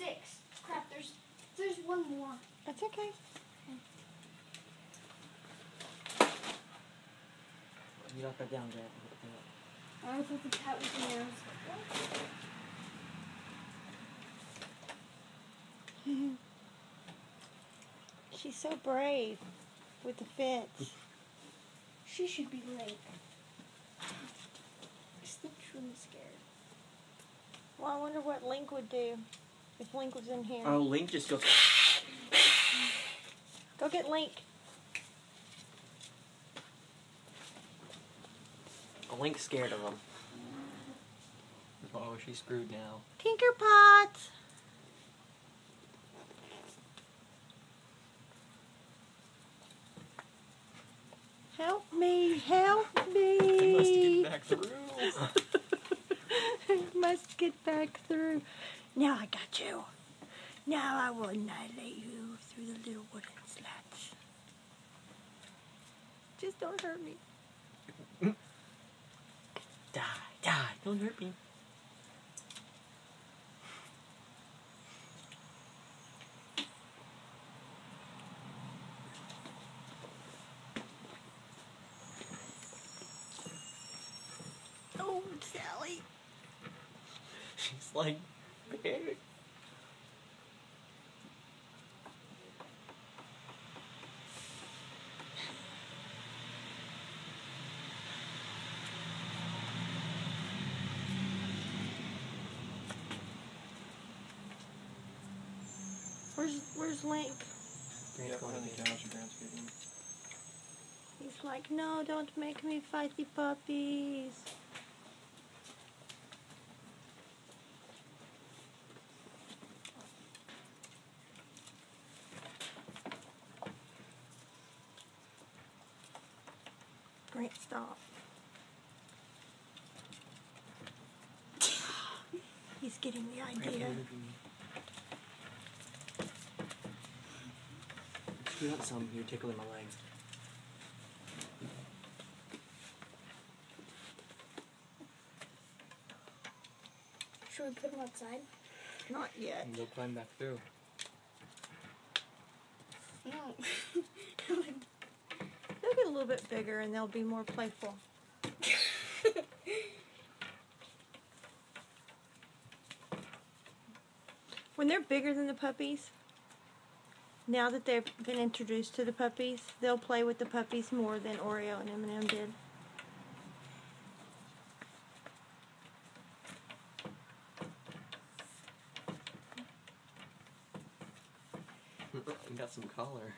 six. Crap, there's there's one more. That's okay. You knock that down, Grant. Uh, I thought the cat was in there. She's so brave with the fence. She should be late. Sneak's really scared. Well, I wonder what Link would do if Link was in here. Oh, Link just goes. Go get Link. Link's scared of him. Oh, she's screwed now. Tinkerpot. Help me, help me. He must get back through. Must get back through. Now I got you. Now I will annihilate you through the little wooden slats. Just don't hurt me. Die, die. Don't hurt me. Oh, Sally. She's like, big. Where's Where's Link? Grant's going to get him. He's like, no, don't make me fight the puppies. Stop. He's getting the idea. Screw up some. You're tickling my leg. Should we put him outside? Not yet. And go climb back through. No. Little bit bigger and they'll be more playful. When they're bigger than the puppies, now that they've been introduced to the puppies, they'll play with the puppies more than Oreo and M&M did. got some color.